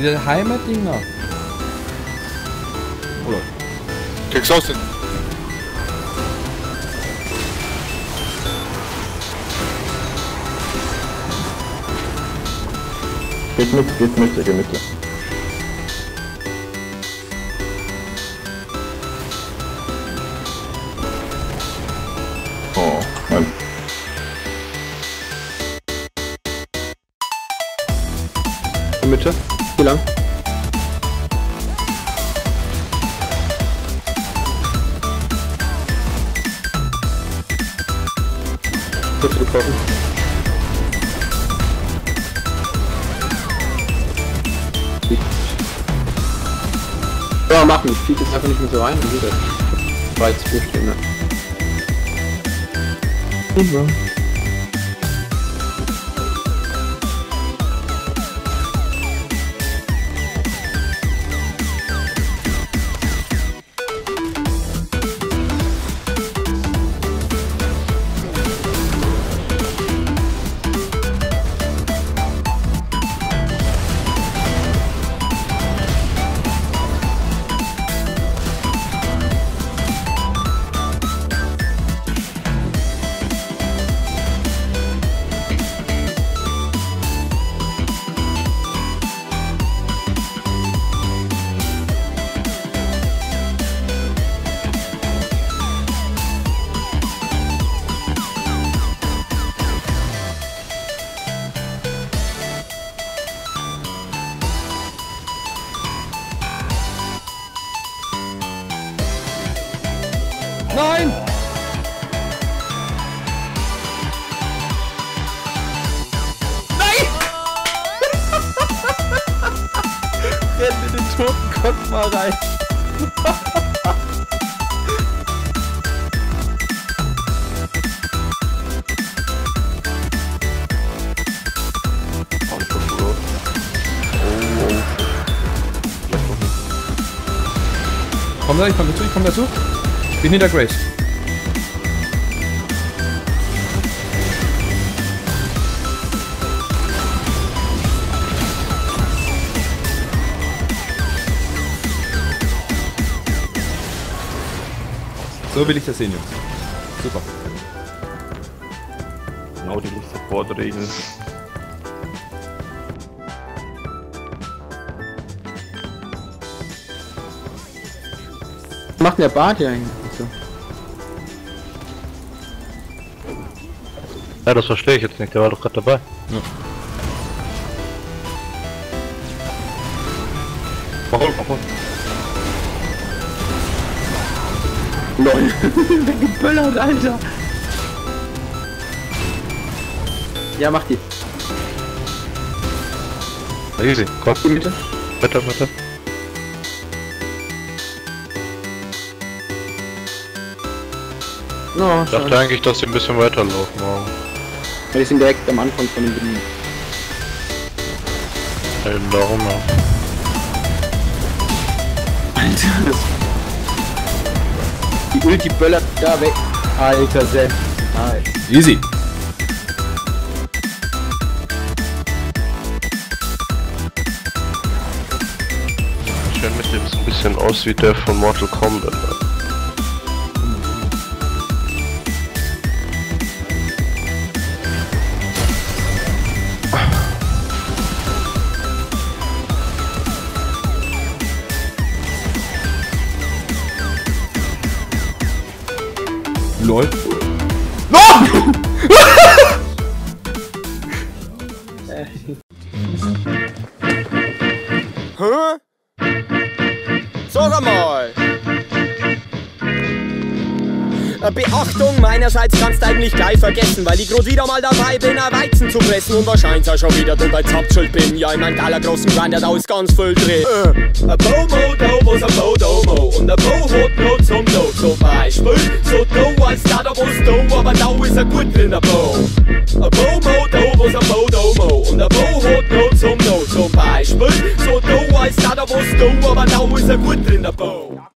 Diese Heimatdinger. Oder? Kriegst du aus den. Geht mit, geht mit, geht mit. Oh, nein. Mitte. Hier lang. Kurz getroffen. Ja, machen. Fliegt jetzt einfach nicht mehr so rein und geht das. War jetzt vier Stunden. Super. Nein! Nein! Renn in den toten Gott mal rein. Komm da, ich komm dazu, ich komm dazu. Bin hinter Grace. So will ich das sehen, Jungs. Super. Genau die Support-Regeln. Was macht der Bart hier eigentlich? Ja, das verstehe ich jetzt nicht, der war doch gerade dabei. Mach hoch, mach hoch. LOL. Geböllert, Alter. Ja, mach die. Easy, komm, Die Mitte. weiter, weiter. No, Ich dachte eigentlich, dass sie ein bisschen weiterlaufen morgen. Die sind direkt am Anfang von dem. Eben darum, ja. Alter, das... Die Ulti böllert da weg. Alter, Sen. Nice. Easy. Schön mit dem so ein bisschen aus wie der von Mortal Kombat. LOL. Sag einmal! Beachtung meinerseits kannst eigentlich gleich vergessen, weil ich grad wieder mal dabei bin, ein Weizen zu pressen und wahrscheinlich auch schon wieder weil ich schuld bin. Ja, in meinem geiler großen Grinder, da ist ganz viel drin. Äh. Ein Bomo, do, was ein Bodomo und ein Bo hat noch zum Do zum Beispiel. So Do als da, da was Do, aber da ist er gut drin, der Bo. Ein Bomo, do, was ein Bodomo und ein Bo hat noch zum Do zum Beispiel. So Do als da, da was Do, aber da ist er gut drin, der Bo.